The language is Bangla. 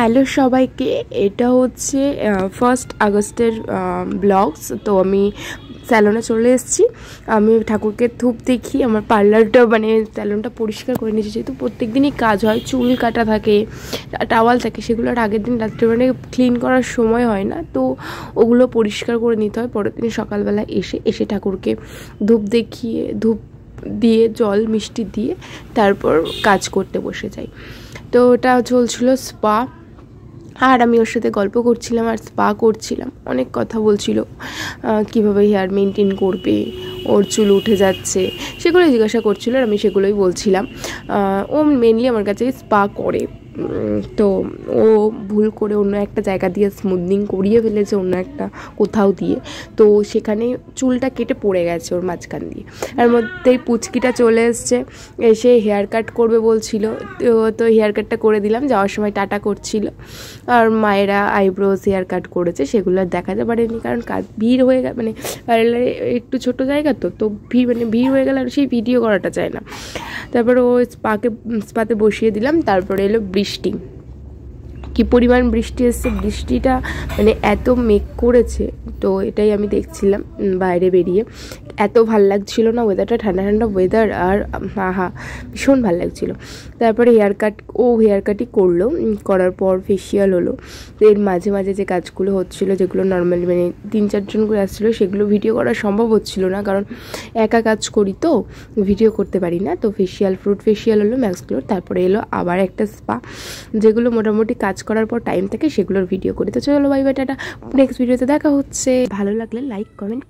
হ্যালো সবাইকে, এটা হচ্ছে ফার্স্ট আগস্টের ব্লগস তো আমি স্যালনে চলে এসেছি। আমি ঠাকুরকে ধূপ দেখি, আমার পার্লারটা মানে স্যালনটা পরিষ্কার করে নিয়েছি। যেহেতু প্রত্যেক দিনই কাজ হয়, চুল কাটা থাকে টাওয়াল থাকে, সেগুলো আগের দিন রাত্রে মানে ক্লিন করার সময় হয় না। তো ওগুলো পরিষ্কার করে নিতে হয়। পরের দিন সকালবেলা এসে এসে ঠাকুরকে ধূপ দেখিয়ে, ধূপ দিয়ে, জল, মিষ্টি দিয়ে তারপর কাজ করতে বসে যাই। তো ওটা চলছিল স্পা আর আমি ওর সাথে গল্প করছিলাম আর স্পা করছিলাম। অনেক কথা বলছিল কীভাবে হেয়ার মেনটেন করবে, ওর চুল উঠে যাচ্ছে, সেগুলোই জিজ্ঞাসা করছিল আর আমি সেগুলোই বলছিলাম। ও মেনলি আমার কাছে স্পা করে। তো ও ভুল করে অন্য একটা জায়গা দিয়ে স্মুথনিং করিয়ে ফেলেছে, অন্য একটা কোথাও দিয়ে। তো সেখানে চুলটা কেটে পড়ে গেছে ওর মাঝখান দিয়ে। আর মধ্যেই পুচকিটা চলে এসছে, এসে হেয়ার কাট করবে বলছিল। তো তো হেয়ার কাটটা করে দিলাম, যাওয়ার সময় টাটা করছিল। আর মায়েরা আইব্রোজ হেয়ার কাট করেছে, সেগুলো আর দেখাতে পারেনি, কারণ কাজ ভিড় হয়ে গেল মানে পার্লারে একটু ছোট জায়গা তো তো ভিড় মানে ভিড় হয়ে গেলে আর সেই ভিডিও করাটা চায় না। তারপর ও স্পাকে স্পাতে বসিয়ে দিলাম তারপরে এলো বৃষ্টি। কি পরিমাণ বৃষ্টি এসছে, বৃষ্টিটা মানে এত মেঘ করেছে, তো এটাই আমি দেখছিলাম বাইরে বেরিয়ে। এত ভালো লাগছিল না ওয়েদারটা ঠান্ডা ঠান্ডা ওয়েদার আর আহা, ভীষণ ভালো লাগছিল। তারপরে হেয়ার কাট ও হেয়ার কাটই করল করার পর ফেসিয়াল হলো। এর মাঝে মাঝে যে কাজগুলো হচ্ছিল, যেগুলো নর্মালি মানে তিন চারজন করে আসছিল, সেগুলো ভিডিও করা সম্ভব হচ্ছিল না, কারণ একা কাজ করি তো ভিডিও করতে পারি না। তো ফেসিয়াল ফ্রুট ফেসিয়াল হলো ম্যাক্সগুলোর তারপরে এলো আবার একটা স্পা যেগুলো মোটামুটি কাজ করার পর টাইম থাকে সেগুলোর ভিডিও করি। তো চলো বাই বাই টাটা। নেক্সট ভিডিওতে দেখা হচ্ছে। ভালো লাগলে লাইক কমেন্ট